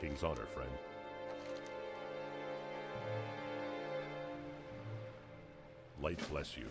King's honor, friend. Light bless you.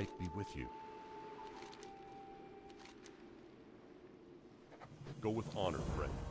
Light be with you. Go with honor, friend.